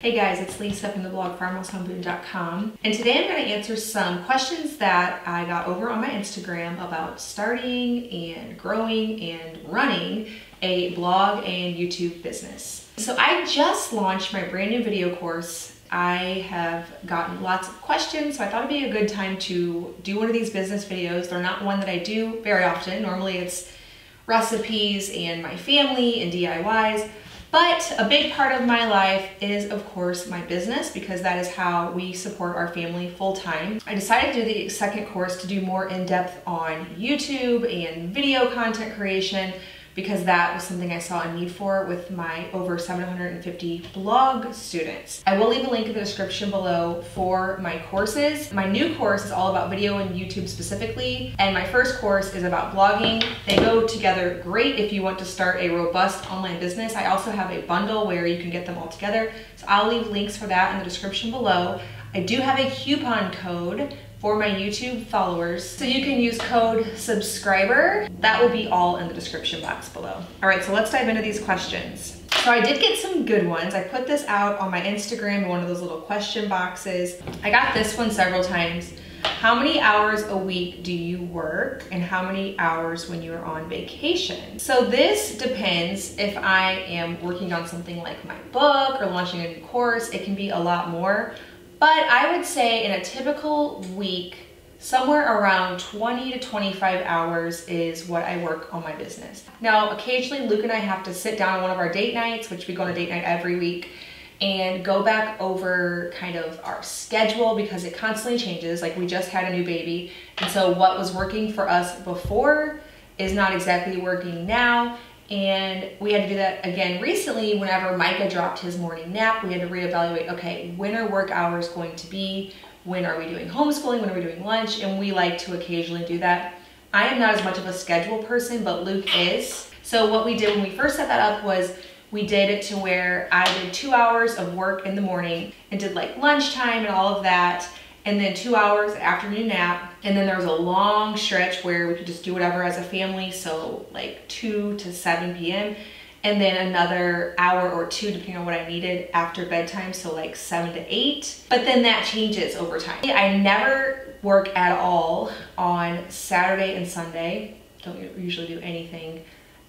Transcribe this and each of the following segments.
Hey guys, it's Lisa from the blog farmhouseonboone.com and today I'm going to answer some questions that I got over on my Instagram about starting and growing and running a blog and YouTube business. So I just launched my brand new video course. I have gotten lots of questions, so I thought it'd be a good time to do one of these business videos. They're not one that I do very often. Normally it's recipes and my family and DIYs. But a big part of my life is, of course, my business because that is how we support our family full time. I decided to do the second course to do more in depth on YouTube and video content creation because that was something I saw a need for with my over 750 blog students. I will leave a link in the description below for my courses. My new course is all about video and YouTube specifically, and my first course is about blogging. They go together great if you want to start a robust online business. I also have a bundle where you can get them all together, so I'll leave links for that in the description below. I do have a coupon code for my YouTube followers. So you can use code subscriber. That will be all in the description box below. All right, so let's dive into these questions. So I did get some good ones. I put this out on my Instagram in one of those little question boxes. I got this one several times. How many hours a week do you work and how many hours when you're on vacation? So this depends if I am working on something like my book or launching a new course, it can be a lot more. But I would say in a typical week, somewhere around 20 to 25 hours is what I work on my business. Now, occasionally Luke and I have to sit down on one of our date nights, which we go on a date night every week, and go back over kind of our schedule because it constantly changes. Like we just had a new baby. And so what was working for us before is not exactly working now. And we had to do that again recently whenever Micah dropped his morning nap. We had to reevaluate, okay, when are work hours going to be? When are we doing homeschooling? When are we doing lunch? And we like to occasionally do that. I am not as much of a schedule person, but Luke is. So what we did when we first set that up was we did it to where I did two hours of work in the morning and did like lunchtime and all of that and then two hours afternoon nap. And then there was a long stretch where we could just do whatever as a family. So like 2 to 7 p.m. And then another hour or two, depending on what I needed after bedtime. So like 7 to 8. But then that changes over time. I never work at all on Saturday and Sunday. Don't usually do anything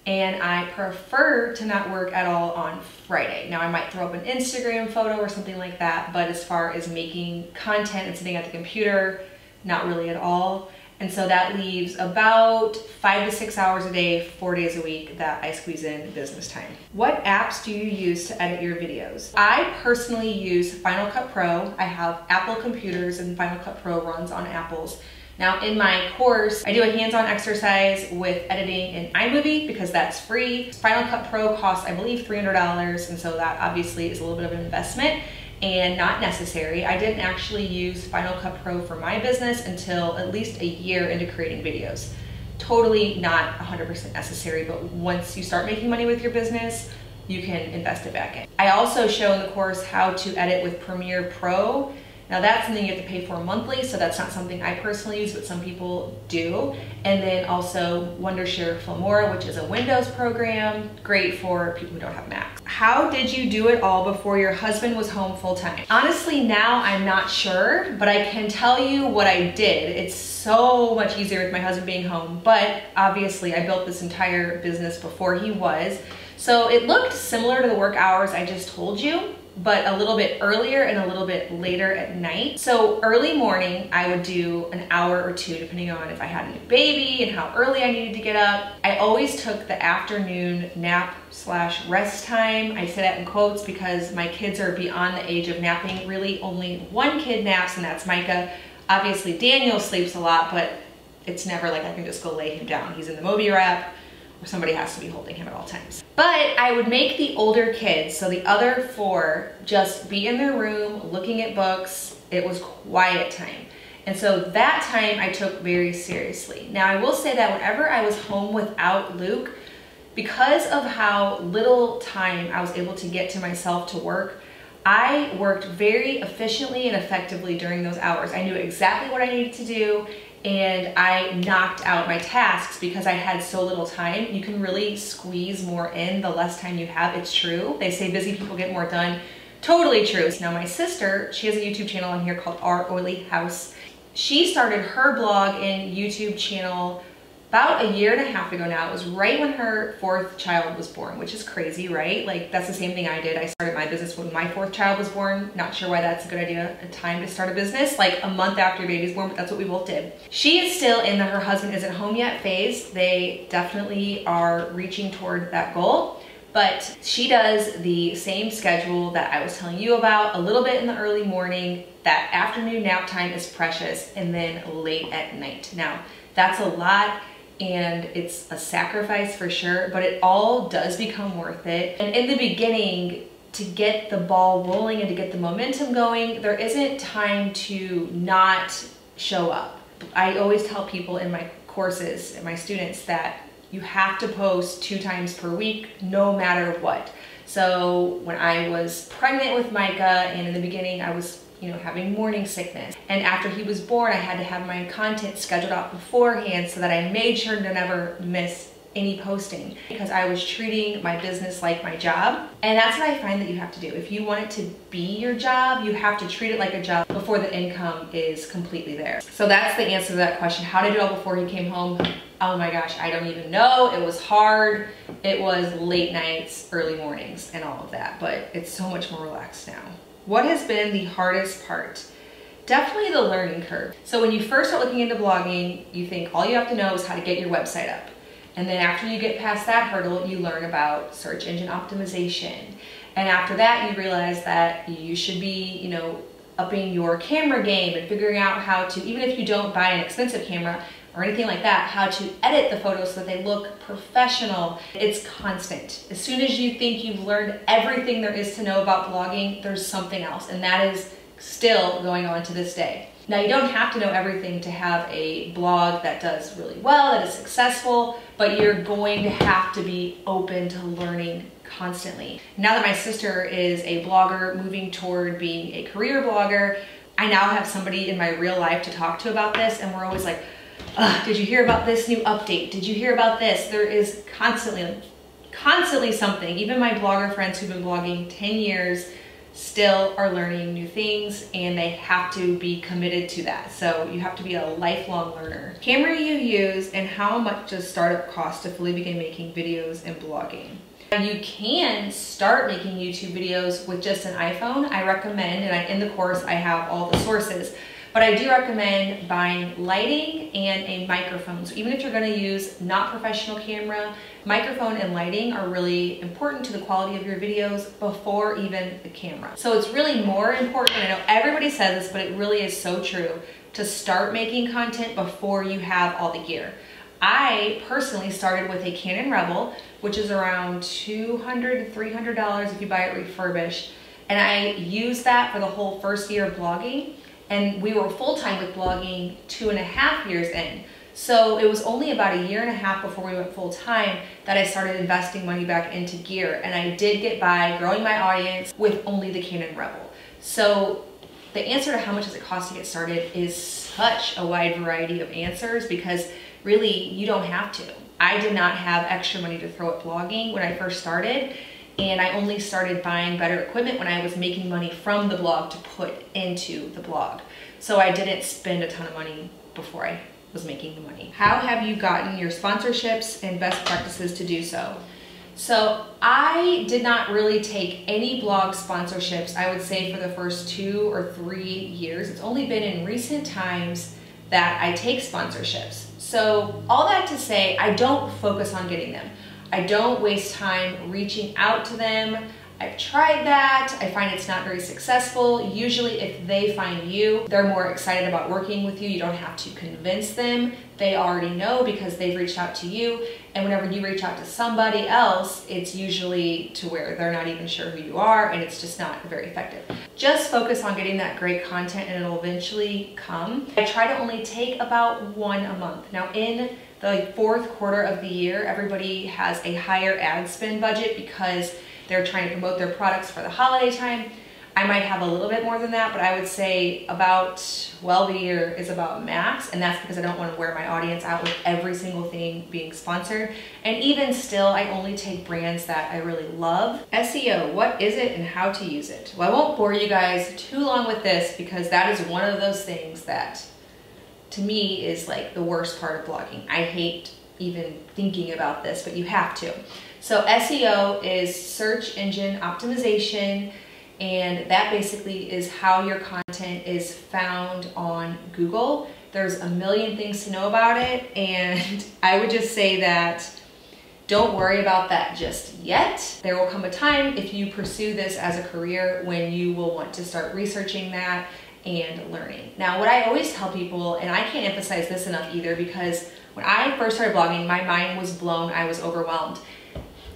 and I prefer to not work at all on Friday. Now I might throw up an Instagram photo or something like that, but as far as making content and sitting at the computer, not really at all. And so that leaves about five to six hours a day, four days a week that I squeeze in business time. What apps do you use to edit your videos? I personally use Final Cut Pro. I have Apple computers and Final Cut Pro runs on Apples. Now in my course, I do a hands-on exercise with editing in iMovie because that's free. Final Cut Pro costs, I believe, $300, and so that obviously is a little bit of an investment and not necessary. I didn't actually use Final Cut Pro for my business until at least a year into creating videos. Totally not 100% necessary, but once you start making money with your business, you can invest it back in. I also show in the course how to edit with Premiere Pro now that's something you have to pay for monthly, so that's not something I personally use, but some people do. And then also Wondershare Filmora, which is a Windows program, great for people who don't have Macs. How did you do it all before your husband was home full time? Honestly, now I'm not sure, but I can tell you what I did. It's so much easier with my husband being home, but obviously I built this entire business before he was. So it looked similar to the work hours I just told you, but a little bit earlier and a little bit later at night. So early morning, I would do an hour or two, depending on if I had a new baby and how early I needed to get up. I always took the afternoon nap slash rest time. I say that in quotes because my kids are beyond the age of napping. Really only one kid naps and that's Micah. Obviously Daniel sleeps a lot, but it's never like I can just go lay him down. He's in the Moby wrap somebody has to be holding him at all times. But I would make the older kids, so the other four, just be in their room looking at books. It was quiet time. And so that time I took very seriously. Now I will say that whenever I was home without Luke, because of how little time I was able to get to myself to work, I worked very efficiently and effectively during those hours. I knew exactly what I needed to do and I knocked out my tasks because I had so little time. You can really squeeze more in the less time you have. It's true. They say busy people get more done. Totally true. Now my sister, she has a YouTube channel on here called Our Oily House. She started her blog and YouTube channel about a year and a half ago now. It was right when her fourth child was born, which is crazy, right? Like that's the same thing I did. I started my business when my fourth child was born. Not sure why that's a good idea, a time to start a business, like a month after your baby's born, but that's what we both did. She is still in the her husband isn't home yet phase. They definitely are reaching toward that goal. But she does the same schedule that I was telling you about, a little bit in the early morning, that afternoon nap time is precious, and then late at night. Now, that's a lot and it's a sacrifice for sure, but it all does become worth it. And in the beginning, to get the ball rolling and to get the momentum going, there isn't time to not show up. I always tell people in my courses and my students that you have to post two times per week, no matter what. So when I was pregnant with Micah and in the beginning I was you know, having morning sickness. And after he was born, I had to have my content scheduled out beforehand so that I made sure to never miss any posting because I was treating my business like my job. And that's what I find that you have to do. If you want it to be your job, you have to treat it like a job before the income is completely there. So that's the answer to that question. How did do it before he came home? Oh my gosh, I don't even know. It was hard. It was late nights, early mornings, and all of that, but it's so much more relaxed now. What has been the hardest part? Definitely the learning curve. So when you first start looking into blogging, you think all you have to know is how to get your website up. And then after you get past that hurdle, you learn about search engine optimization. And after that, you realize that you should be, you know, upping your camera game and figuring out how to, even if you don't buy an expensive camera, or anything like that, how to edit the photos so that they look professional. It's constant. As soon as you think you've learned everything there is to know about blogging, there's something else, and that is still going on to this day. Now, you don't have to know everything to have a blog that does really well, that is successful, but you're going to have to be open to learning constantly. Now that my sister is a blogger moving toward being a career blogger, I now have somebody in my real life to talk to about this, and we're always like, did you hear about this new update? Did you hear about this? There is constantly, constantly something. Even my blogger friends who've been blogging 10 years still are learning new things and they have to be committed to that. So you have to be a lifelong learner. Camera you use and how much does startup cost to fully begin making videos and blogging? You can start making YouTube videos with just an iPhone. I recommend, and I, in the course I have all the sources, but I do recommend buying lighting and a microphone. So even if you're gonna use not professional camera, microphone and lighting are really important to the quality of your videos before even the camera. So it's really more important, I know everybody says this, but it really is so true, to start making content before you have all the gear. I personally started with a Canon Rebel, which is around $200 $300 if you buy it refurbished. And I used that for the whole first year of blogging and we were full-time with blogging two and a half years in. So it was only about a year and a half before we went full-time that I started investing money back into gear. And I did get by growing my audience with only the Canon Rebel. So the answer to how much does it cost to get started is such a wide variety of answers because really you don't have to. I did not have extra money to throw at blogging when I first started and I only started buying better equipment when I was making money from the blog to put into the blog. So I didn't spend a ton of money before I was making the money. How have you gotten your sponsorships and best practices to do so? So I did not really take any blog sponsorships, I would say for the first two or three years. It's only been in recent times that I take sponsorships. So all that to say, I don't focus on getting them. I don't waste time reaching out to them. I've tried that. I find it's not very successful. Usually if they find you, they're more excited about working with you. You don't have to convince them. They already know because they've reached out to you. And whenever you reach out to somebody else, it's usually to where they're not even sure who you are and it's just not very effective. Just focus on getting that great content and it'll eventually come. I try to only take about one a month. Now in the fourth quarter of the year, everybody has a higher ad spend budget because they're trying to promote their products for the holiday time. I might have a little bit more than that, but I would say about well, the year is about max. And that's because I don't want to wear my audience out with every single thing being sponsored. And even still, I only take brands that I really love. SEO, what is it and how to use it? Well, I won't bore you guys too long with this because that is one of those things that to me is like the worst part of blogging. I hate even thinking about this, but you have to. So SEO is search engine optimization, and that basically is how your content is found on Google. There's a million things to know about it, and I would just say that don't worry about that just yet. There will come a time if you pursue this as a career when you will want to start researching that and learning. Now, what I always tell people, and I can't emphasize this enough either because when I first started blogging, my mind was blown, I was overwhelmed.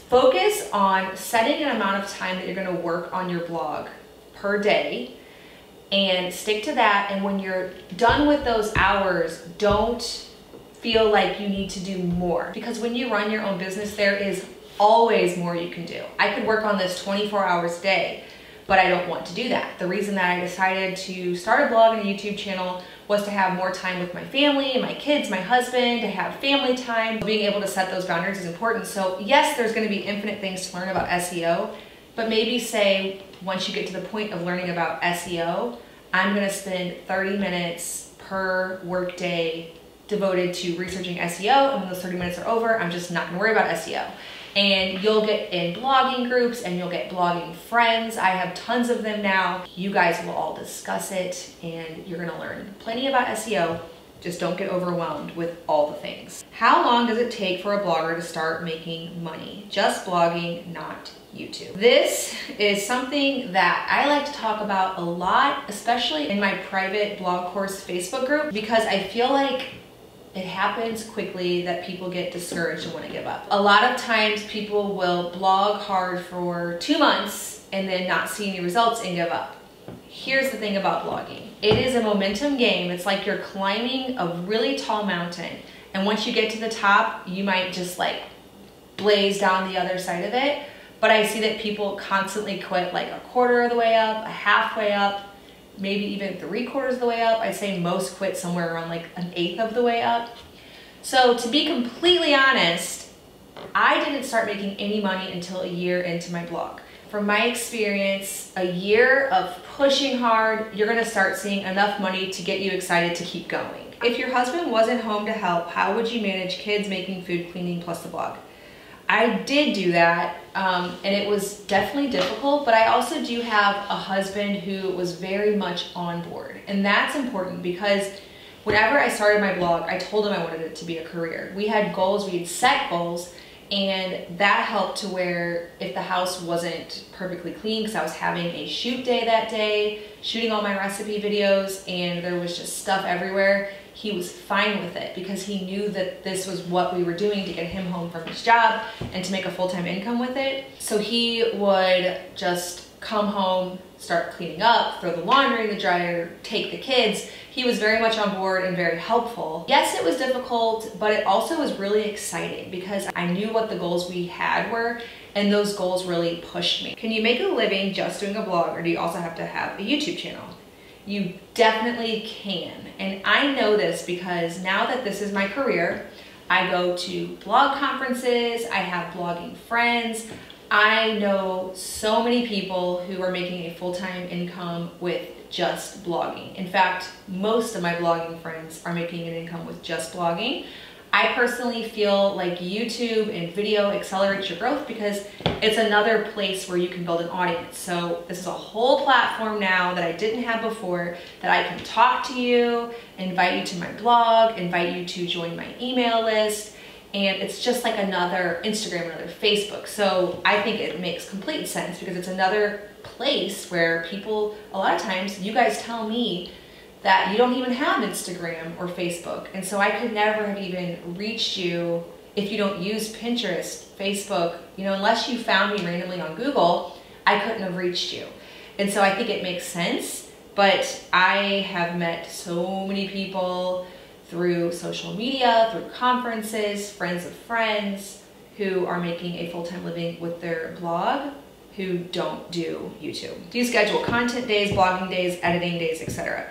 Focus on setting an amount of time that you're gonna work on your blog per day and stick to that. And when you're done with those hours, don't feel like you need to do more. Because when you run your own business, there is always more you can do. I could work on this 24 hours a day but I don't want to do that. The reason that I decided to start a blog and a YouTube channel was to have more time with my family my kids, my husband, to have family time. Being able to set those boundaries is important. So yes, there's gonna be infinite things to learn about SEO, but maybe say once you get to the point of learning about SEO, I'm gonna spend 30 minutes per workday devoted to researching SEO, and when those 30 minutes are over, I'm just not gonna worry about SEO and you'll get in blogging groups and you'll get blogging friends. I have tons of them now. You guys will all discuss it and you're gonna learn plenty about SEO. Just don't get overwhelmed with all the things. How long does it take for a blogger to start making money? Just blogging, not YouTube. This is something that I like to talk about a lot, especially in my private blog course Facebook group, because I feel like it happens quickly that people get discouraged and want to give up. A lot of times people will blog hard for two months and then not see any results and give up. Here's the thing about blogging. It is a momentum game. It's like you're climbing a really tall mountain. And once you get to the top, you might just like blaze down the other side of it. But I see that people constantly quit like a quarter of the way up, a halfway up, maybe even three quarters of the way up. I'd say most quit somewhere around like an eighth of the way up. So to be completely honest, I didn't start making any money until a year into my blog. From my experience, a year of pushing hard, you're gonna start seeing enough money to get you excited to keep going. If your husband wasn't home to help, how would you manage kids making food, cleaning, plus the blog? I did do that, um, and it was definitely difficult, but I also do have a husband who was very much on board. And that's important because whenever I started my blog, I told him I wanted it to be a career. We had goals, we had set goals, and that helped to where if the house wasn't perfectly clean, because I was having a shoot day that day, shooting all my recipe videos, and there was just stuff everywhere, he was fine with it because he knew that this was what we were doing to get him home from his job and to make a full-time income with it. So he would just come home, start cleaning up, throw the laundry in the dryer, take the kids. He was very much on board and very helpful. Yes, it was difficult, but it also was really exciting because I knew what the goals we had were and those goals really pushed me. Can you make a living just doing a blog or do you also have to have a YouTube channel? You definitely can. And I know this because now that this is my career, I go to blog conferences, I have blogging friends. I know so many people who are making a full-time income with just blogging. In fact, most of my blogging friends are making an income with just blogging. I personally feel like YouTube and video accelerates your growth because it's another place where you can build an audience. So this is a whole platform now that I didn't have before that I can talk to you, invite you to my blog, invite you to join my email list, and it's just like another Instagram, another Facebook. So I think it makes complete sense because it's another place where people, a lot of times, you guys tell me that you don't even have Instagram or Facebook. And so I could never have even reached you if you don't use Pinterest, Facebook, you know, unless you found me randomly on Google, I couldn't have reached you. And so I think it makes sense, but I have met so many people through social media, through conferences, friends of friends who are making a full-time living with their blog who don't do YouTube. Do you schedule content days, blogging days, editing days, etc.?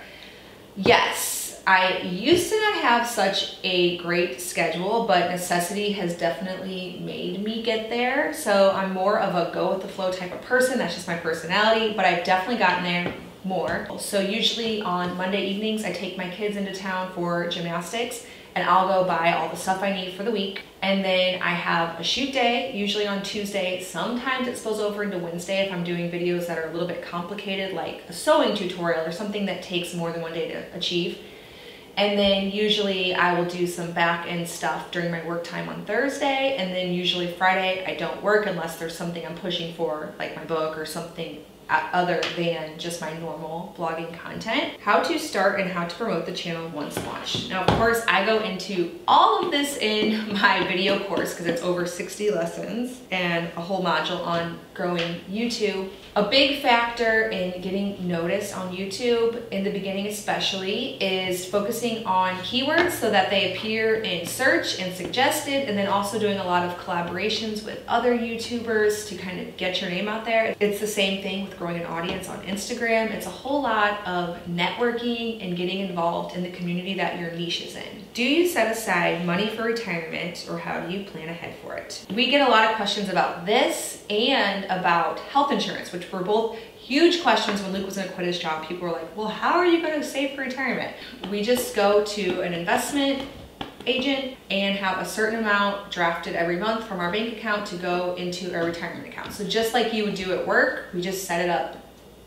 Yes, I used to not have such a great schedule, but necessity has definitely made me get there. So I'm more of a go with the flow type of person. That's just my personality, but I've definitely gotten there more. So usually on Monday evenings, I take my kids into town for gymnastics and I'll go buy all the stuff I need for the week. And then I have a shoot day, usually on Tuesday. Sometimes it spills over into Wednesday if I'm doing videos that are a little bit complicated, like a sewing tutorial or something that takes more than one day to achieve. And then usually I will do some back end stuff during my work time on Thursday. And then usually Friday I don't work unless there's something I'm pushing for, like my book or something other than just my normal blogging content. How to start and how to promote the channel once launched. Now, of course, I go into all of this in my video course because it's over 60 lessons and a whole module on growing YouTube. A big factor in getting noticed on YouTube, in the beginning especially, is focusing on keywords so that they appear in search and suggested, and then also doing a lot of collaborations with other YouTubers to kind of get your name out there. It's the same thing with growing an audience on Instagram. It's a whole lot of networking and getting involved in the community that your niche is in. Do you set aside money for retirement or how do you plan ahead for it? We get a lot of questions about this and about health insurance, which were both huge questions when Luke was gonna quit his job. People were like, well, how are you gonna save for retirement? We just go to an investment agent and have a certain amount drafted every month from our bank account to go into a retirement account. So just like you would do at work, we just set it up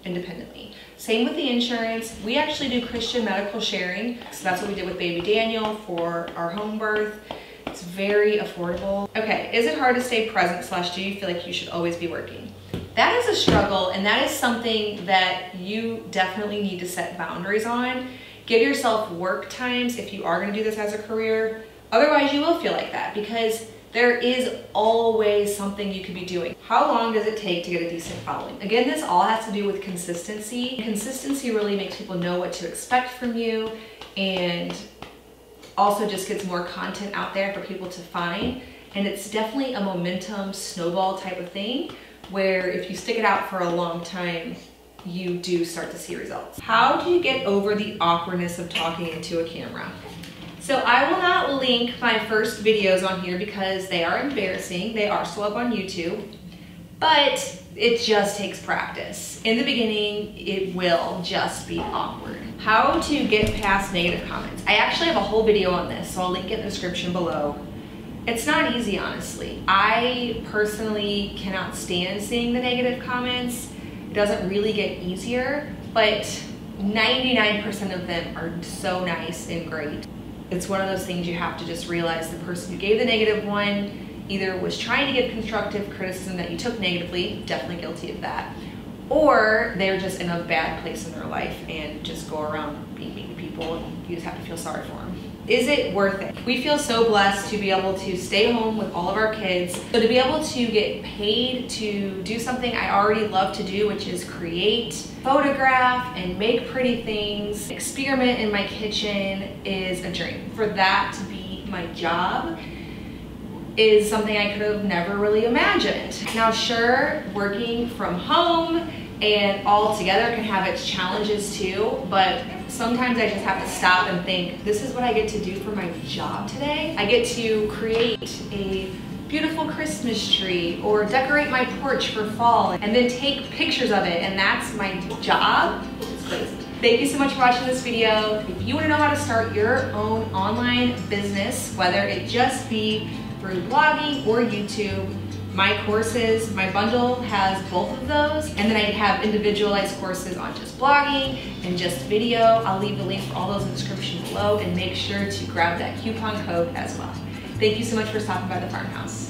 independently. Same with the insurance. We actually do Christian medical sharing. So that's what we did with baby Daniel for our home birth. It's very affordable. Okay, is it hard to stay present slash do you feel like you should always be working? That is a struggle and that is something that you definitely need to set boundaries on. Give yourself work times if you are gonna do this as a career. Otherwise you will feel like that because there is always something you could be doing. How long does it take to get a decent following? Again, this all has to do with consistency. Consistency really makes people know what to expect from you and also just gets more content out there for people to find. And it's definitely a momentum snowball type of thing where if you stick it out for a long time, you do start to see results. How do you get over the awkwardness of talking into a camera? So I will not link my first videos on here because they are embarrassing. They are still up on YouTube, but it just takes practice. In the beginning, it will just be awkward. How to get past negative comments. I actually have a whole video on this, so I'll link it in the description below. It's not easy, honestly. I personally cannot stand seeing the negative comments. Doesn't really get easier, but 99% of them are so nice and great it's one of those things you have to just realize the person who gave the negative one either was trying to give constructive criticism that you took negatively, definitely guilty of that, or they're just in a bad place in their life and just go around being mean to people and you just have to feel sorry for them. Is it worth it? We feel so blessed to be able to stay home with all of our kids. So to be able to get paid to do something I already love to do, which is create, photograph, and make pretty things, experiment in my kitchen is a dream. For that to be my job is something I could have never really imagined. Now sure, working from home and all together can have its challenges too, but sometimes I just have to stop and think, this is what I get to do for my job today. I get to create a beautiful Christmas tree or decorate my porch for fall and then take pictures of it and that's my job. Thank you so much for watching this video. If you wanna know how to start your own online business, whether it just be through blogging or YouTube, my courses, my bundle has both of those. And then I have individualized courses on just blogging and just video. I'll leave the link for all those in the description below and make sure to grab that coupon code as well. Thank you so much for stopping by the farmhouse.